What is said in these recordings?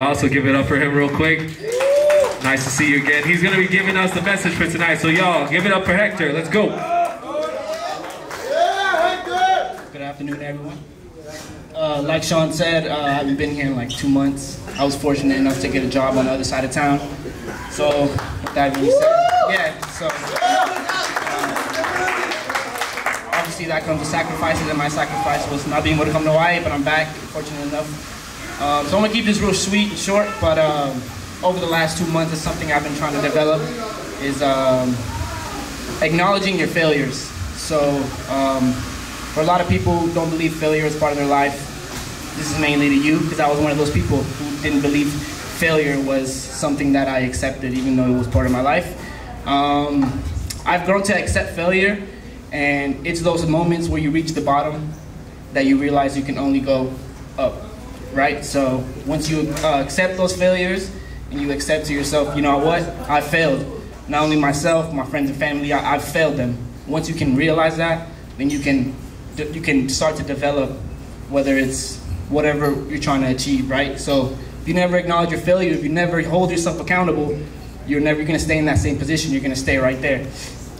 Also give it up for him real quick. Nice to see you again. He's gonna be giving us the message for tonight. So y'all, give it up for Hector. Let's go. Good afternoon, everyone. Uh, like Sean said, uh, I haven't been here in like two months. I was fortunate enough to get a job on the other side of town. So, with that being said, yeah, so. uh, obviously, that comes with sacrifices, and my sacrifice was not being able to come to Hawaii, but I'm back, fortunate enough. Um, so I'm gonna keep this real sweet and short, but um, over the last two months, it's something I've been trying to develop, is um, acknowledging your failures. So um, for a lot of people who don't believe failure is part of their life, this is mainly to you, because I was one of those people who didn't believe failure was something that I accepted, even though it was part of my life. Um, I've grown to accept failure, and it's those moments where you reach the bottom that you realize you can only go up right? So once you uh, accept those failures and you accept to yourself, you know what, I failed. Not only myself, my friends and family, I, have failed them. Once you can realize that, then you can you can start to develop whether it's whatever you're trying to achieve, right? So if you never acknowledge your failure, if you never hold yourself accountable, you're never gonna stay in that same position. You're gonna stay right there.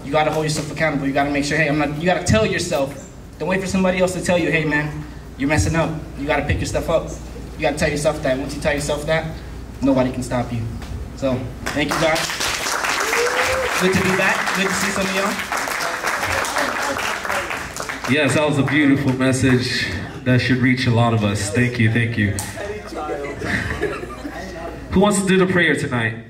You gotta hold yourself accountable. You gotta make sure, hey, I'm not. You gotta tell yourself. Don't wait for somebody else to tell you, hey, man, you're messing up. You got to pick your stuff up. You got to tell yourself that. Once you tell yourself that, nobody can stop you. So, thank you guys. Good to be back. Good to see some of y'all. Yes, that was a beautiful message that should reach a lot of us. Thank you, thank you. Who wants to do the prayer tonight?